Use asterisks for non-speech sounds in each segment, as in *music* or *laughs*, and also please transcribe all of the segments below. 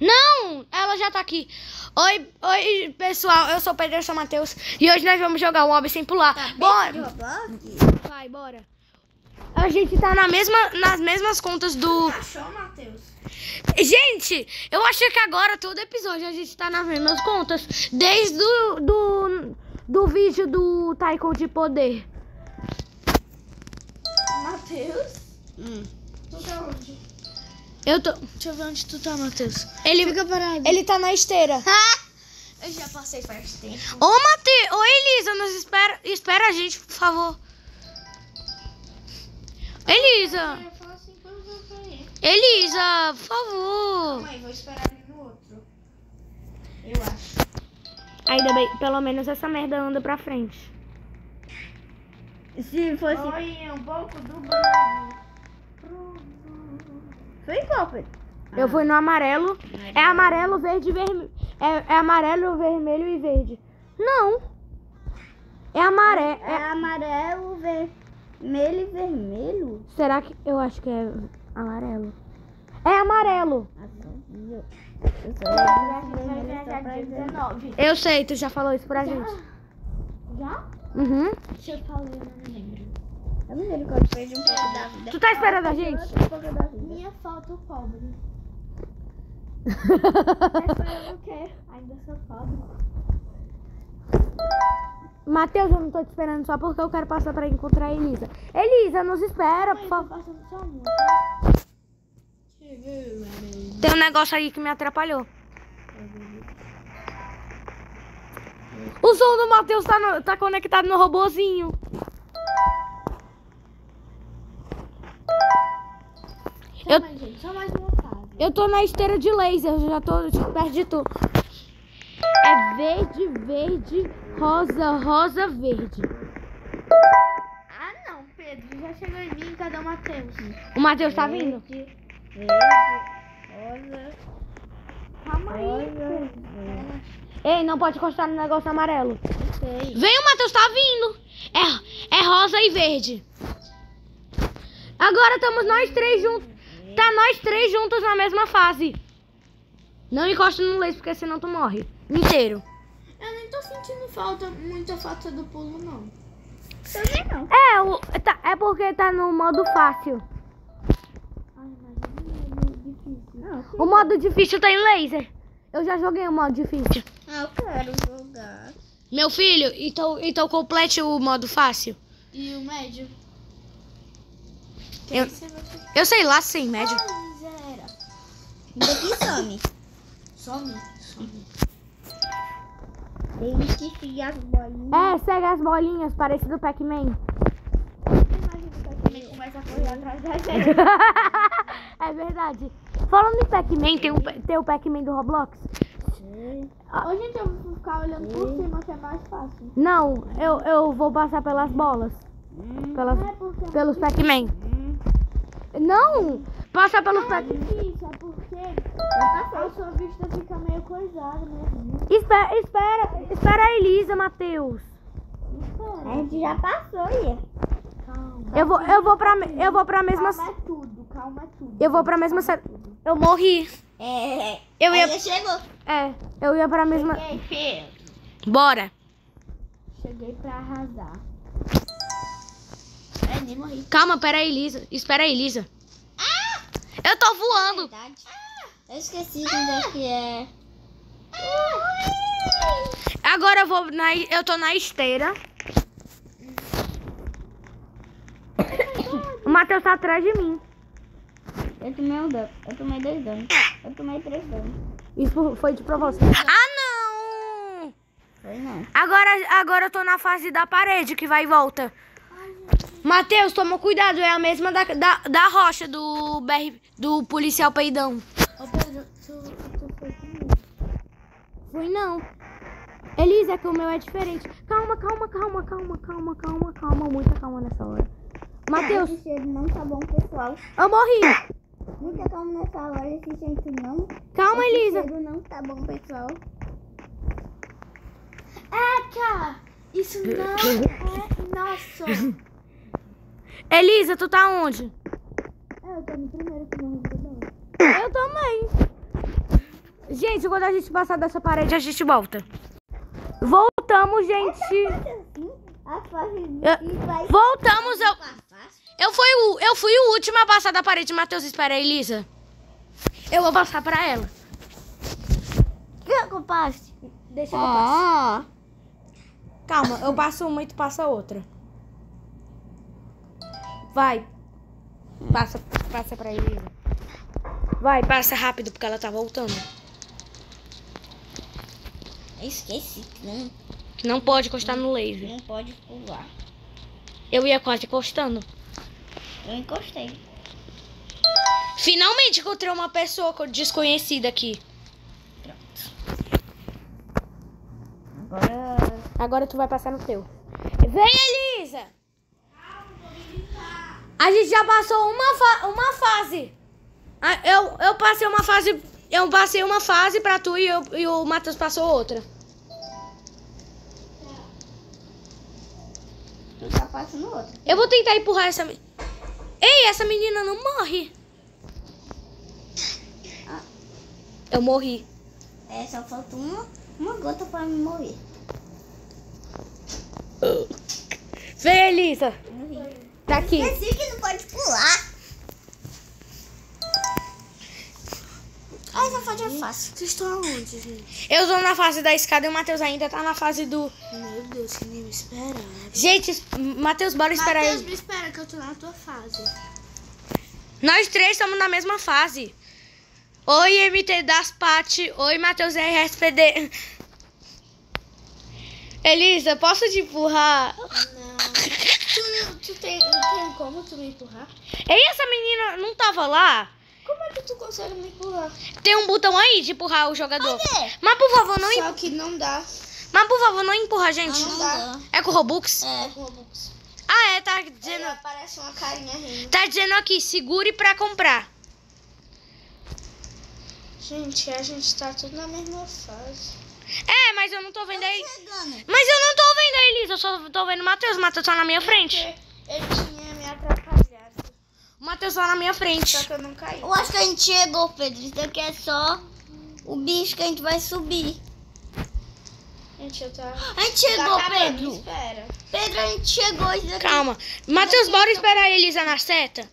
Não, ela já tá aqui. Oi, oi, pessoal. Eu sou o Pedro, sou o Matheus. E hoje nós vamos jogar um mob sem pular. De Bora. Vai, bora. A gente tá na mesma, nas mesmas contas do... Achou, Matheus? Gente, eu achei que agora, todo episódio, a gente tá nas mesmas contas. Desde do, do, do vídeo do Taiko de Poder. Matheus? Hum. Tu tá onde? Eu tô... Deixa eu ver onde tu tá, Matheus. Ele, Fica parado. ele tá na esteira. *laughs* Eu já passei faz tempo. Ô, Matheus. Ô, Elisa, nos espera, espera a gente, por favor. Elisa. Assim. Elisa, por favor. Mãe, vou esperar ele no outro. Eu acho. Ainda bem, pelo menos essa merda anda pra frente. Se fosse... Oi, um pouco do banho. Foi qual, Pedro? Eu fui no amarelo. É amarelo, verde, vermelho. É, é amarelo, vermelho e verde. Não. É amarelo. É amarelo, vermelho e vermelho? Será que. Eu acho que é amarelo. É amarelo. Eu só vermelho só pra 19. Eu sei, tu já falou isso pra gente. Já? Uhum. Deixa eu falar, eu Eu de um pouco da vida. Tu tá esperando a gente? Um pouco da vida. Minha foto pobre. Mas eu não quero. Ainda sou pobre. Matheus, eu não tô te esperando só porque eu quero passar pra encontrar a Elisa. Elisa, nos espera, por favor. Tem um negócio aí que me atrapalhou. O som do Matheus tá, no- tá conectado no robozinho. Eu- mais, gente, só mais uma fase. Eu tô na esteira de laser, eu já tô tipo, perto de tu. É verde, verde, rosa, rosa, verde. Ah, não, Pedro. Já chegou em mim. Cadê o Matheus? O Matheus tá vindo. Verde, rosa. Calma aí, Pedro. Ei, não pode encostar no negócio amarelo. Sei. Vem, o Matheus tá vindo. É, é rosa e verde. Agora estamos nós três juntos. Tá nós três juntos na mesma fase. Não encosta no laser, porque senão tu morre. Inteiro. Eu nem tô sentindo falta, muita falta do pulo, não. Também não. É, o, tá- é porque tá no modo fácil. Ai, mas difícil. Não, O modo difícil tá em laser. Eu já joguei o modo difícil. Ah, eu quero jogar. Meu filho, então, então complete o modo fácil. E o médio? Eu- Eu sei lá, sim, médio. Ah. Daqui some. Some? Some. Tem que enfiar as bolinhas. É, segue as bolinhas, parecido Pac-Man. Ele começa a correr atrás da gente. *laughs* é verdade. Falando em Pac-Man, tem, um, tem o Pac-Man do Roblox? Ô, gente, eu vou ficar olhando por cima que é mais fácil. Não, eu, eu vou passar pelas bolas. Pelas, Não é pelos Pac-Man. Não! Passa pelos não é Pac-Man. difícil, é porque a sua vista fica meio coisada mesmo. Espera, espera, espera a Elisa, Matheus. A gente já passou, Ia. Calma. Eu vou, eu vou pra, eu vou pra mesma, Calma é tudo, calma é tudo. eu vou pra mesma, se- eu morri. É. Eu ia, chegou. é, eu ia pra mesma, Cheguei, bora. Cheguei pra arrasar. É, nem morri. Calma, pera aí, Elisa, espera a Elisa. Eu tô voando. Verdade. Eu esqueci onde é que é. Agora eu vou na, eu tô na esteira. O Matheus tá atrás de mim. Eu tomei um dano. Eu tomei dois danos. Eu tomei três danos. Isso foi de propósito. Ah, não! Foi não. Agora, agora eu tô na fase da parede que vai e volta. Matheus, toma cuidado, é a mesma da, da, da rocha do, BR, do policial peidão. Ô Pedro, tu, tu foi comigo. Foi não. Elisa, que o meu é diferente. Calma, calma, calma, calma, calma, calma, calma. Muita calma nessa hora. Matheus, Esse cheiro não tá bom, pessoal. eu morri. Muita calma nessa hora, esse jeito não. Calma, esse Elisa. cheiro não tá bom, pessoal. Eca! Isso não é nosso. *laughs* Elisa, tu tá onde? É, eu tô no primeiro que de Eu também. Gente, quando a gente passar dessa parede, a gente volta. Voltamos, gente. A fase Eu- Voltamos, eu, eu, fui o, eu fui o último a passar da parede. Matheus, espera aí, Elisa. Eu vou passar pra ela. Que que eu? Deixa eu passar. Ah, Calma, eu passo uma e tu passa outra. Vai. Passa, passa pra Elisa. Vai, passa rápido, porque ela tá voltando. eu esqueci que não, Não pode encostar no laser. não pode pular. Eu ia quase encostando. Eu encostei. Finalmente encontrei uma pessoa co- desconhecida aqui. Agora. Agora tu vai passar no teu. Vem, Elisa! A gente já passou uma, fa- uma fase. Ah, Eu, eu passei uma fase. Eu passei uma fase pra tu e, eu- e o Matheus passou outra. Tu tá passando outra. Eu vou tentar empurrar essa. Ei, essa menina não morre. Eu morri. É, só falta uma, uma gota pra me morrer. Vem, Elisa. Tá aqui. Esqueci que não pode pular. Ah, essa fase é fácil. Vocês estão aonde, gente? Eu tô na fase da escada e o Matheus ainda tá na fase do. Meu Deus, que nem me esperava. Gente, Matheus, bora esperar Matheus, ele. me espera que eu tô na tua fase. Nós três estamos na mesma fase. Oi, MT das Pati. Oi, Matheus RSPD. Elisa, posso te empurrar? Não. Tu, tem, tem como tu me empurrar? Ei, essa menina não tava lá? Como é que tu consegue me empurrar? Tem um botão aí de empurrar o jogador. Cadê? Mas por favor, não, em- Só que não dá. mas por favor, não empurra a gente. Não dá. É com Robux? É. Com Robux. Ah, é, tá Aí dizendo, aparece uma carinha rindo. tá dizendo aqui, segure pra comprar. Gente, a gente tá tudo na mesma fase. É, mas eu não tô vendo aí. Chegando. Mas eu não tô vendo a Elisa, eu só tô vendo o Matheus. O Matheus tá na minha frente. Ele tinha me atrapalhado. O Matheus tá na minha frente. Só que eu não caí. Eu acho que a gente chegou, Pedro. Isso daqui é só o bicho que a gente vai subir. Gente, eu tava. A gente Tá chegou, acabando, Pedro. Espera. Pedro, a gente chegou. Isso daqui. Calma. Matheus, bora esperar a Elisa na seta?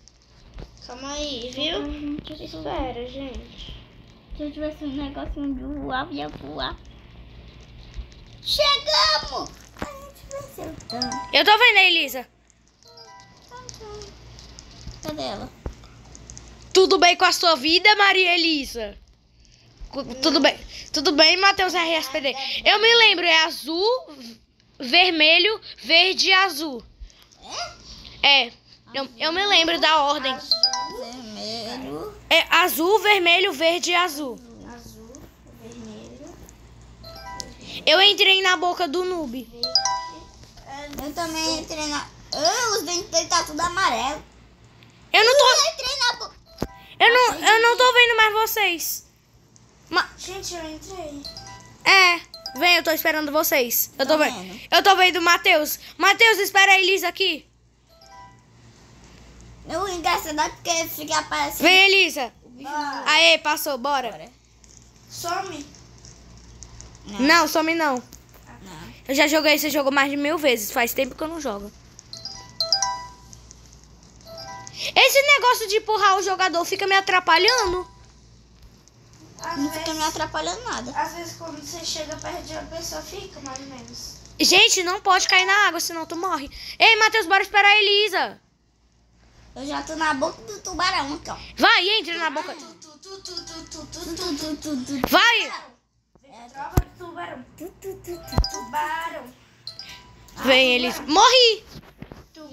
Calma aí, viu? Espera, gente. Se eu tivesse um negocinho de voar, eu ia voar. Chegamos! A gente venceu tanto. Eu tô vendo a Elisa. Cadê ela? Tudo bem com a sua vida, Maria Elisa? Tudo bem. Tudo bem, Matheus RSPD. Eu me lembro, é azul, vermelho, verde e azul. É. Eu, eu me lembro da ordem. Vermelho. É azul, vermelho, verde e azul. Azul, vermelho. Eu entrei na boca do noob. Eu também entrei na. Ah, os dentes dele tá tudo amarelo. Eu não tô. Eu não, eu não tô vendo mais vocês. Ma- Gente, eu entrei. é, vem, eu tô esperando vocês. Eu tô Tô vendo. Eu tô vendo o Matheus. Matheus, espera a Elisa aqui. O engraçado porque fica aparecendo. Vem, Elisa. Aê, passou, bora. Some. Não, some não. não. Eu já joguei esse jogo mais de mil vezes. Faz tempo que eu não jogo. Esse negócio de empurrar o jogador fica me atrapalhando. Às Não fica vezes, me atrapalhando nada. às vezes quando você chega perto de uma pessoa, fica mais ou menos. Gente, não pode cair na água, senão tu morre. Ei, Matheus, bora esperar a Elisa. Eu já tô na boca do tubarão ó. Vai, entra na boca. Vai. Tubarão. Vem, Elisa. Morri.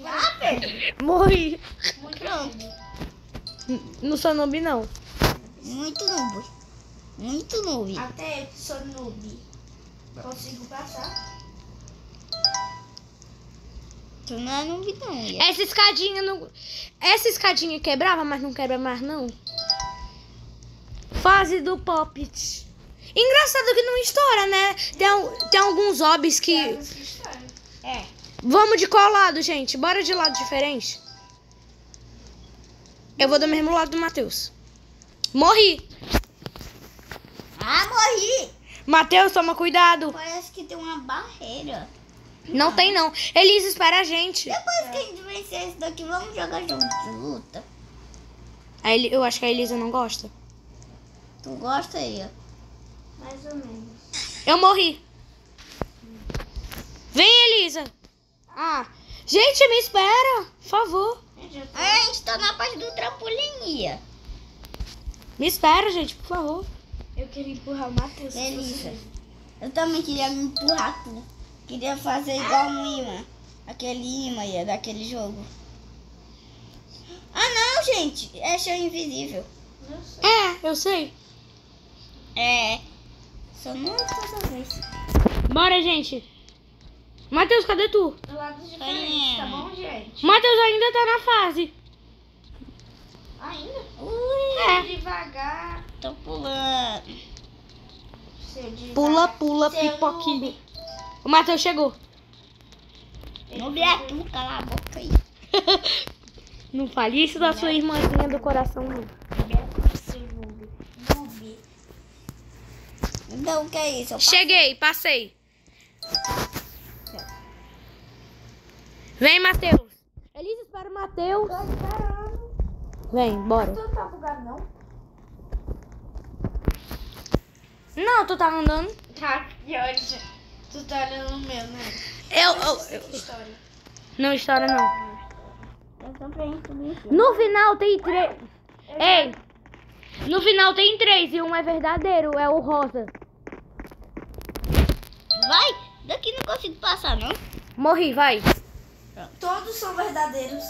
Ah, Pedro. Morri. Pronto. N- Não sou noob, não. Muito nuvem. Muito nuvem. Até eu que sou noob. Consigo passar? Tu não é nuvem, não. Ia. Essa escadinha não... Essa escadinha quebrava, mas não quebra mais, não. Fase do Poppet. Engraçado que não estoura, né? Tem, tem alguns hobbies que... É. Vamos de qual lado, gente? Bora de lado diferente. Eu vou do mesmo lado do Matheus. Morri. Ah, morri! Matheus, toma cuidado. Parece que tem uma barreira. Não tem, não. Elisa, espera a gente. Depois que a gente vencer esse daqui, vamos jogar junto de luta. A Eli- Eu acho que a Elisa não gosta. Tu gosta aí, ó. Mais ou menos. Eu morri. Vem, Elisa. Ah, gente, me espera, por favor. Tô- Ah, a gente tá na parte do trampolim. Me espera, gente, por favor. Eu queria empurrar o Matheus. Delícia. Eu também queria me empurrar tu. Queria fazer igual um imã. Aquele imã aí, daquele jogo. Ah, não, gente. É show invisível. Não sei. É, eu sei. É. Só não toda vez. Bora, gente. Matheus, cadê tu? Do lado diferente, tá bom, gente? Matheus ainda tá na fase. Ainda? Ui, É. devagar. Tô pulando. Pula, pula, Seu pipoquinha. O Matheus chegou. Não me é tu, cala a boca aí. *laughs* Não fale isso da sua irmãzinha do coração, não. Noob. Então, o que é isso? Eu Cheguei, passei. Vem, Matheus. Elisa, espera o Matheus. Tô esperando. Vem, bora. Tu não tá bugado, não? Não, tu tá andando. Tá, que ódio. Tu tá olhando o meu, né? Eu, eu, eu- História. Não estoura, não. Eu isso. No final tem três. Ei! No final tem três e um é verdadeiro, é o rosa. Vai! Daqui não consigo passar, não. Morri, vai. Todos são verdadeiros.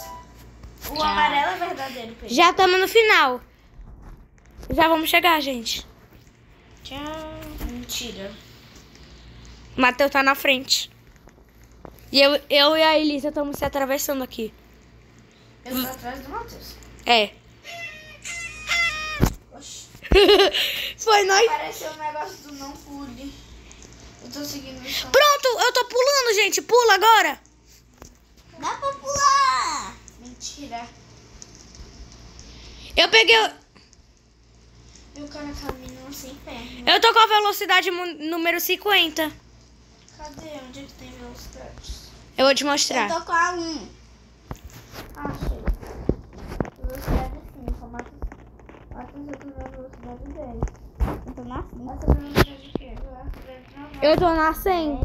O amarelo é verdadeiro, Pedro. Já estamos no final. Já vamos chegar, gente. Tchau. Mentira. O Matheus tá na frente. E eu, eu e a Elisa estamos se atravessando aqui. Eu tô atrás do Matheus. É. Oxi. *laughs* Foi nós. Apareceu o negócio do não pule. Eu tô seguindo. Pronto, eu tô pulando, gente. Pula agora. Dá pra pular! Mentira. Eu peguei. O cara caminha sem perna. Eu tô com a velocidade número 50. Cadê? Onde é que tem velocidade? Eu vou te Eu mostrar. tô com a 1. Ah, achei. Velocidade 5. Matheus, Matheus, eu tô na velocidade 10. Eu tô na 5. Essa velocidade o quê? Velocidade normal. Eu tô na 100.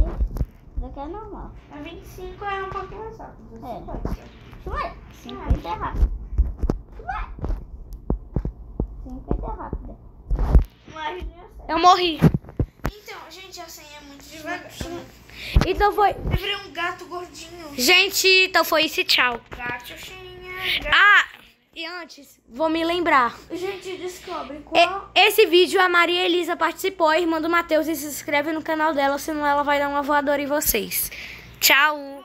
Isso daqui é normal. A 25 é um pouquinho mais rápido. É. 50. Vai! 50 é rápido. Vai! 50 é. Mas certo. Eu morri. Então, gente, a senha é muito devagar. Então foi. Eu virei um gato gordinho. Gente, então foi isso. e Tchau. Gatinha. Gato. Ah, e antes, vou me lembrar. Gente, descobre E- qual. Esse vídeo a Maria Elisa participou, a irmã do Matheus, e se inscreve no canal dela, senão ela vai dar uma voadora em vocês. Tchau!